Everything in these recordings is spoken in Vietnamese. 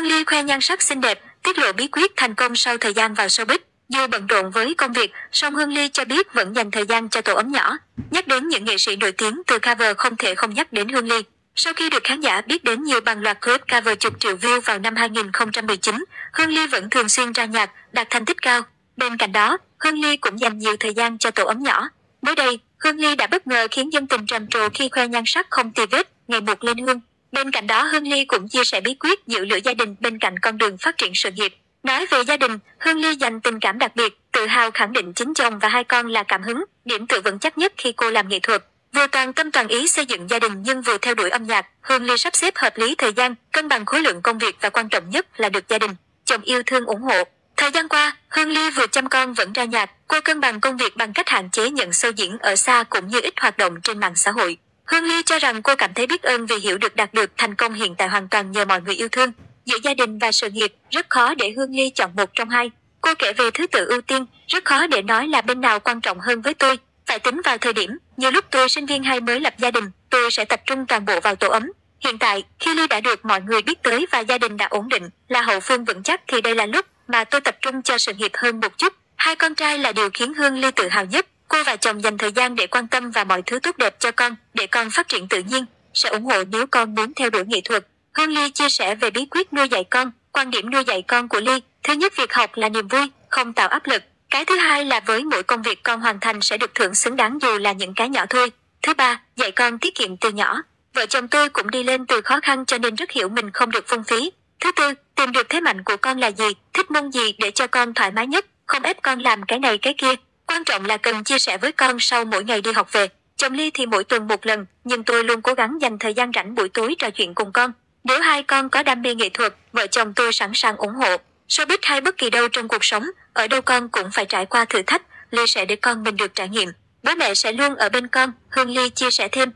Vâng, hương Ly khoe nhan sắc xinh đẹp, tiết lộ bí quyết thành công sau thời gian vào showbiz. Dù bận rộn với công việc, song Hương Ly cho biết vẫn dành thời gian cho tổ ấm nhỏ. Nhắc đến những nghệ sĩ nổi tiếng từ cover không thể không nhắc đến Hương Ly. Sau khi được khán giả biết đến nhiều bằng loạt clip cover chục triệu view vào năm 2019, Hương Ly vẫn thường xuyên ra nhạc, đạt thành tích cao. Bên cạnh đó, Hương Ly cũng dành nhiều thời gian cho tổ ấm nhỏ. Mới đây, Hương Ly đã bất ngờ khiến dân tình trầm trồ khi khoe nhan sắc không tì vết, ngày một lên hương. Bên cạnh đó Hương Ly cũng chia sẻ bí quyết giữ lửa gia đình bên cạnh con đường phát triển sự nghiệp. Nói về gia đình, Hương Ly dành tình cảm đặc biệt, tự hào khẳng định chính chồng và hai con là cảm hứng, điểm tựa vững chắc nhất khi cô làm nghệ thuật. Vừa toàn tâm toàn ý xây dựng gia đình nhưng vừa theo đuổi âm nhạc, Hương Ly sắp xếp hợp lý thời gian, cân bằng khối lượng công việc và quan trọng nhất là được gia đình, chồng yêu thương ủng hộ. Thời gian qua, Hương Ly vừa chăm con vẫn ra nhạc, cô cân bằng công việc bằng cách hạn chế nhận sâu diễn ở xa cũng như ít hoạt động trên mạng xã hội. Hương Ly cho rằng cô cảm thấy biết ơn vì hiểu được đạt được thành công hiện tại hoàn toàn nhờ mọi người yêu thương. Giữa gia đình và sự nghiệp, rất khó để Hương Ly chọn một trong hai. Cô kể về thứ tự ưu tiên, rất khó để nói là bên nào quan trọng hơn với tôi. Phải tính vào thời điểm, như lúc tôi sinh viên hay mới lập gia đình, tôi sẽ tập trung toàn bộ vào tổ ấm. Hiện tại, khi Ly đã được mọi người biết tới và gia đình đã ổn định, là hậu phương vững chắc thì đây là lúc mà tôi tập trung cho sự nghiệp hơn một chút. Hai con trai là điều khiến Hương Ly tự hào nhất. Cô và chồng dành thời gian để quan tâm và mọi thứ tốt đẹp cho con, để con phát triển tự nhiên, sẽ ủng hộ nếu con muốn theo đuổi nghệ thuật. Hương Ly chia sẻ về bí quyết nuôi dạy con, quan điểm nuôi dạy con của Ly. Thứ nhất việc học là niềm vui, không tạo áp lực. Cái thứ hai là với mỗi công việc con hoàn thành sẽ được thưởng xứng đáng dù là những cái nhỏ thôi. Thứ ba, dạy con tiết kiệm từ nhỏ. Vợ chồng tôi cũng đi lên từ khó khăn cho nên rất hiểu mình không được phung phí. Thứ tư, tìm được thế mạnh của con là gì, thích môn gì để cho con thoải mái nhất, không ép con làm cái này cái kia. Quan trọng là cần chia sẻ với con sau mỗi ngày đi học về. Chồng Ly thì mỗi tuần một lần, nhưng tôi luôn cố gắng dành thời gian rảnh buổi tối trò chuyện cùng con. Nếu hai con có đam mê nghệ thuật, vợ chồng tôi sẵn sàng ủng hộ. Showbiz hay bất kỳ đâu trong cuộc sống, ở đâu con cũng phải trải qua thử thách, Ly sẽ để con mình được trải nghiệm. Bố mẹ sẽ luôn ở bên con, Hương Ly chia sẻ thêm.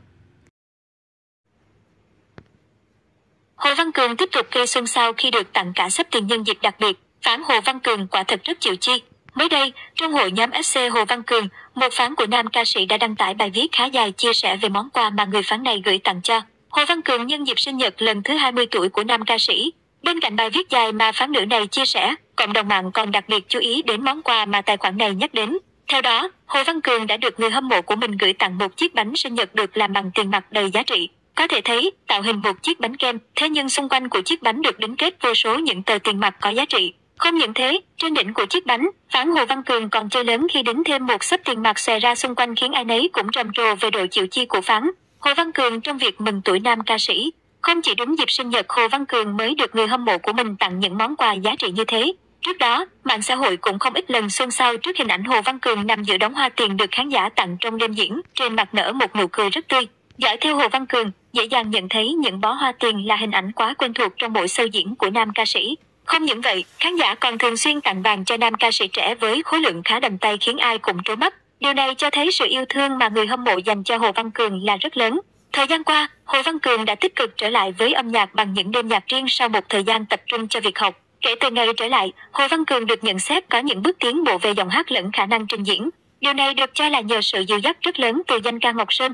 Hồ Văn Cường tiếp tục gây xôn xao khi được tặng cả sắp tiền nhân dịp đặc biệt, phán Hồ Văn Cường quả thật rất chịu chi. Mới đây, trong hội nhóm FC Hồ Văn Cường, một phán của nam ca sĩ đã đăng tải bài viết khá dài chia sẻ về món quà mà người phán này gửi tặng cho Hồ Văn Cường nhân dịp sinh nhật lần thứ 20 tuổi của nam ca sĩ. Bên cạnh bài viết dài mà phán nữ này chia sẻ, cộng đồng mạng còn đặc biệt chú ý đến món quà mà tài khoản này nhắc đến. Theo đó, Hồ Văn Cường đã được người hâm mộ của mình gửi tặng một chiếc bánh sinh nhật được làm bằng tiền mặt đầy giá trị. Có thể thấy, tạo hình một chiếc bánh kem, thế nhưng xung quanh của chiếc bánh được đính kết vô số những tờ tiền mặt có giá trị. Không những thế, trên đỉnh của chiếc bánh, phán Hồ Văn Cường còn chơi lớn khi đính thêm một sấp tiền mặt xòe ra xung quanh khiến ai nấy cũng trầm trồ về độ chịu chi của phán. Hồ Văn Cường trong việc mừng tuổi nam ca sĩ, không chỉ đúng dịp sinh nhật Hồ Văn Cường mới được người hâm mộ của mình tặng những món quà giá trị như thế. Trước đó, mạng xã hội cũng không ít lần xôn xao trước hình ảnh Hồ Văn Cường nằm giữa đống hoa tiền được khán giả tặng trong đêm diễn, trên mặt nở một nụ cười rất tươi. Dõi theo Hồ Văn Cường, dễ dàng nhận thấy những bó hoa tiền là hình ảnh quá quen thuộc trong mỗi show diễn của nam ca sĩ. Không những vậy, khán giả còn thường xuyên tặng vàng cho nam ca sĩ trẻ với khối lượng khá đầm tay khiến ai cũng trố mắt. Điều này cho thấy sự yêu thương mà người hâm mộ dành cho Hồ Văn Cường là rất lớn. Thời gian qua, Hồ Văn Cường đã tích cực trở lại với âm nhạc bằng những đêm nhạc riêng sau một thời gian tập trung cho việc học. Kể từ ngày trở lại, Hồ Văn Cường được nhận xét có những bước tiến bộ về giọng hát lẫn khả năng trình diễn. Điều này được cho là nhờ sự dìu dắt rất lớn từ danh ca Ngọc Sơn.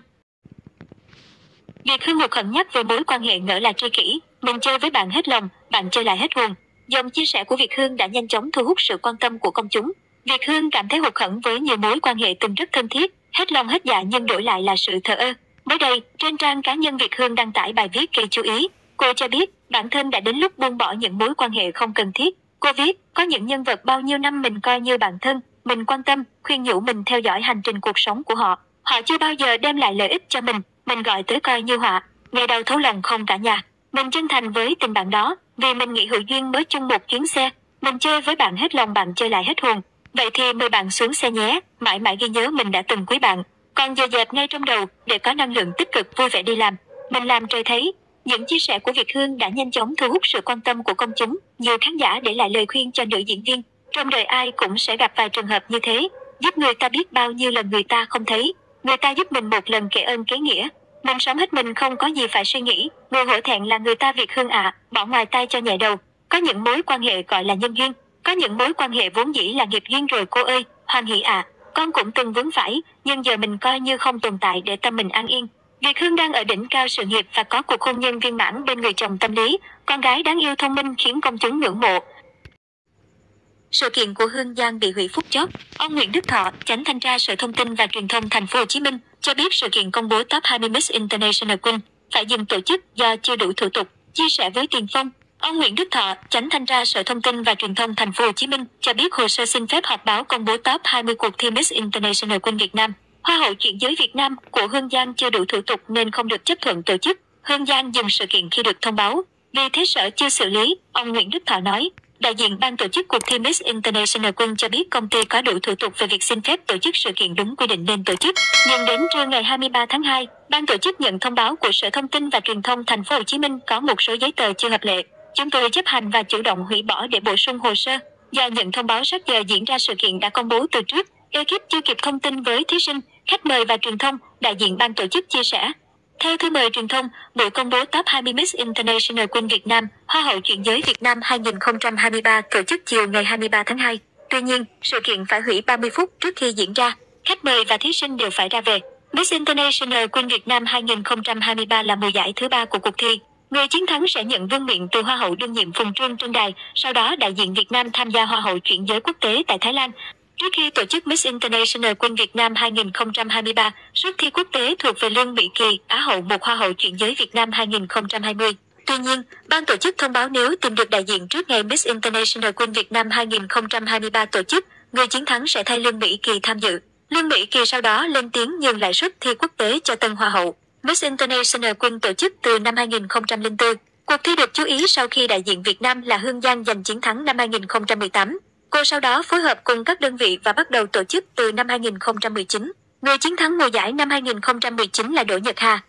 Việc Hương Ngục Hận nhắc về mối quan hệ ngỡ là tri kỷ, mình chơi với bạn hết lòng, bạn chơi lại hết hồn. Dòng chia sẻ của Việt Hương đã nhanh chóng thu hút sự quan tâm của công chúng. Việt Hương cảm thấy hụt hẫng với nhiều mối quan hệ từng rất thân thiết, hết lòng hết dạ nhưng đổi lại là sự thờ ơ. Mới đây, trên trang cá nhân Việt Hương đăng tải bài viết gây chú ý. Cô cho biết, bản thân đã đến lúc buông bỏ những mối quan hệ không cần thiết. Cô viết, có những nhân vật bao nhiêu năm mình coi như bạn thân, mình quan tâm, khuyên nhủ mình theo dõi hành trình cuộc sống của họ. Họ chưa bao giờ đem lại lợi ích cho mình, mình gọi tới coi như họa. Ngày đầu thấu lòng không cả nhà. Mình chân thành với tình bạn đó, vì mình nghĩ hữu duyên mới chung một chuyến xe. Mình chơi với bạn hết lòng bạn chơi lại hết hồn. Vậy thì mời bạn xuống xe nhé, mãi mãi ghi nhớ mình đã từng quý bạn. Còn giờ dẹp ngay trong đầu để có năng lượng tích cực vui vẻ đi làm. Mình làm trời thấy. Những chia sẻ của Việt Hương đã nhanh chóng thu hút sự quan tâm của công chúng. Nhiều khán giả để lại lời khuyên cho nữ diễn viên. Trong đời ai cũng sẽ gặp vài trường hợp như thế. Giúp người ta biết bao nhiêu lần người ta không thấy. Người ta giúp mình một lần kể ơn kế nghĩa. Mình sống hết mình không có gì phải suy nghĩ. Người hổ thẹn là người ta Việt Hương ạ, à, bỏ ngoài tay cho nhẹ đầu. Có những mối quan hệ gọi là nhân duyên. Có những mối quan hệ vốn dĩ là nghiệp duyên rồi cô ơi, hoan hỷ ạ. À con cũng từng vướng phải, nhưng giờ mình coi như không tồn tại để tâm mình an yên. Việt Hương đang ở đỉnh cao sự nghiệp và có cuộc hôn nhân viên mãn bên người chồng tâm lý, con gái đáng yêu thông minh khiến công chúng ngưỡng mộ. Sự kiện của Hương Giang bị hủy phút chót. Ông Nguyễn Đức Thọ, Chánh thanh tra Sở Thông tin và Truyền thông Thành phố Hồ Chí Minh, cho biết sự kiện công bố top 20 Miss International Queen phải dừng tổ chức do chưa đủ thủ tục. Chia sẻ với Tiền Phong, ông Nguyễn Đức Thọ, Chánh thanh tra Sở Thông tin và Truyền thông Thành phố Hồ Chí Minh, cho biết hồ sơ xin phép họp báo công bố top 20 cuộc thi Miss International Queen Việt Nam Hoa hậu chuyển giới Việt Nam của Hương Giang chưa đủ thủ tục nên không được chấp thuận tổ chức. Hương Giang dừng sự kiện khi được thông báo. Vì thế sở chưa xử lý, ông Nguyễn Đức Thọ nói. Đại diện ban tổ chức cuộc thi Miss International Quân cho biết công ty có đủ thủ tục về việc xin phép tổ chức sự kiện đúng quy định nên tổ chức. Nhưng đến trưa ngày 23 tháng 2, ban tổ chức nhận thông báo của Sở Thông tin và Truyền thông Thành phố Hồ Chí Minh có một số giấy tờ chưa hợp lệ. Chúng tôi chấp hành và chủ động hủy bỏ để bổ sung hồ sơ. Do nhận thông báo sát giờ diễn ra sự kiện đã công bố từ trước, ekip chưa kịp thông tin với thí sinh, khách mời và truyền thông, đại diện ban tổ chức chia sẻ. Theo thư mời truyền thông, buổi công bố top 20 Miss International Queen Việt Nam, Hoa hậu chuyển giới Việt Nam 2023 tổ chức chiều ngày 23 tháng 2. Tuy nhiên, sự kiện phải hủy 30 phút trước khi diễn ra. Khách mời và thí sinh đều phải ra về. Miss International Queen Việt Nam 2023 là mùa giải thứ ba của cuộc thi. Người chiến thắng sẽ nhận vương miện từ Hoa hậu đương nhiệm Phùng Trương Trân Đài, sau đó đại diện Việt Nam tham gia Hoa hậu chuyển giới quốc tế tại Thái Lan. Trước khi tổ chức Miss International Queen Việt Nam 2023, suất thi quốc tế thuộc về Lương Mỹ Kỳ, Á hậu một Hoa hậu chuyển giới Việt Nam 2020. Tuy nhiên, ban tổ chức thông báo nếu tìm được đại diện trước ngày Miss International Queen Việt Nam 2023 tổ chức, người chiến thắng sẽ thay Lương Mỹ Kỳ tham dự. Lương Mỹ Kỳ sau đó lên tiếng nhường lại suất thi quốc tế cho tân Hoa hậu. Miss International Queen tổ chức từ năm 2004. Cuộc thi được chú ý sau khi đại diện Việt Nam là Hương Giang giành chiến thắng năm 2018. Cô sau đó phối hợp cùng các đơn vị và bắt đầu tổ chức từ năm 2019. Người chiến thắng mùa giải năm 2019 là Đỗ Nhật Hà.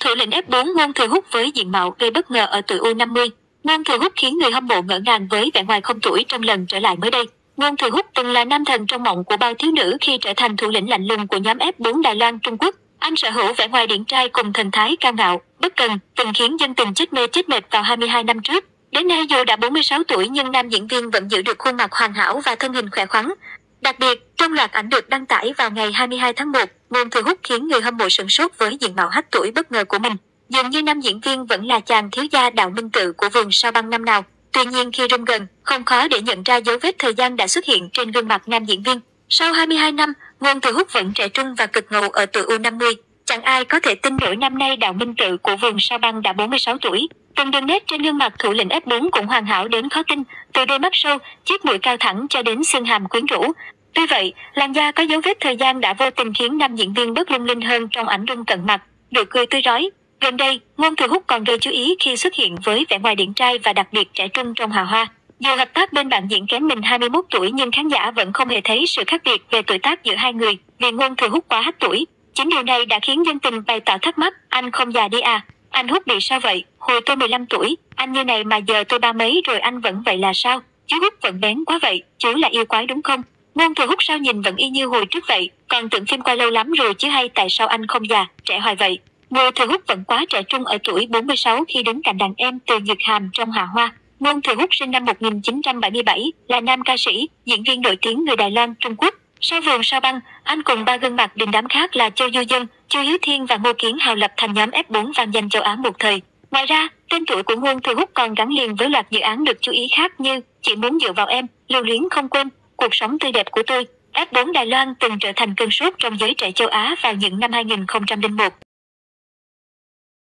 Thủ lĩnh F4 Ngôn Thừa Hút với diện mạo gây bất ngờ ở tuổi U50. Ngôn Thừa Hút khiến người hâm mộ ngỡ ngàng với vẻ ngoài không tuổi trong lần trở lại mới đây. Ngôn Thừa Hút từng là nam thần trong mộng của bao thiếu nữ khi trở thành thủ lĩnh lạnh lùng của nhóm F4 Đài Loan Trung Quốc. Anh sở hữu vẻ ngoài điển trai cùng thần thái cao ngạo, bất cần, từng khiến dân tình chết mê chết mệt vào 22 năm trước. Đến nay dù đã 46 tuổi nhưng nam diễn viên vẫn giữ được khuôn mặt hoàn hảo và thân hình khỏe khoắn. Đặc biệt, trong loạt ảnh được đăng tải vào ngày 22 tháng 1, ngôn thừa hút khiến người hâm mộ sửng sốt với diện mạo hách tuổi bất ngờ của mình. Dường như nam diễn viên vẫn là chàng thiếu gia đạo minh tự của vườn sao băng năm nào. Tuy nhiên khi rung gần, không khó để nhận ra dấu vết thời gian đã xuất hiện trên gương mặt nam diễn viên. Sau 22 năm, ngôn thừa hút vẫn trẻ trung và cực ngầu ở tuổi U50. Chẳng ai có thể tin nổi năm nay đạo minh tự của vườn sao băng đã 46 tuổi. Từng đường nét trên gương mặt thủ lĩnh F4 cũng hoàn hảo đến khó tin, từ đôi mắt sâu, chiếc mũi cao thẳng cho đến xương hàm quyến rũ. Tuy vậy, làn da có dấu vết thời gian đã vô tình khiến nam diễn viên bớt lung linh hơn trong ảnh rung cận mặt, nụ cười tươi rói. Gần đây, Ngôn Thừa Hút còn gây chú ý khi xuất hiện với vẻ ngoài điển trai và đặc biệt trẻ trung trong hào hoa. Dù hợp tác bên bạn diễn kém mình 21 tuổi nhưng khán giả vẫn không hề thấy sự khác biệt về tuổi tác giữa hai người vì Ngôn Thừa Hút quá hết tuổi. Chính điều này đã khiến dân tình bày tỏ thắc mắc, anh không già đi à? Anh Hút bị sao vậy? Hồi tôi 15 tuổi, anh như này mà giờ tôi ba mấy rồi anh vẫn vậy là sao? Chú Hút vẫn bén quá vậy, chú là yêu quái đúng không? Ngôn thừa Hút sao nhìn vẫn y như hồi trước vậy, còn tưởng phim qua lâu lắm rồi chứ hay tại sao anh không già, trẻ hoài vậy? Ngô Thừa Hút vẫn quá trẻ trung ở tuổi 46 khi đứng cạnh đàn em từ Nhược Hàm trong Hạ Hoa. Ngôn Thừa Hút sinh năm 1977, là nam ca sĩ, diễn viên nổi tiếng người Đài Loan, Trung Quốc. Sau vườn sao băng, anh cùng ba gương mặt đình đám khác là Châu Du Dân, Chu Hiếu Thiên và Ngô Kiến Hào lập thành nhóm F4 vang danh châu Á một thời. Ngoài ra, tên tuổi của Ngôn Thừa Hút còn gắn liền với loạt dự án được chú ý khác như Chỉ muốn dựa vào em, Lưu luyến không quên, Cuộc sống tươi đẹp của tôi. F4 Đài Loan từng trở thành cơn sốt trong giới trẻ châu Á vào những năm 2001.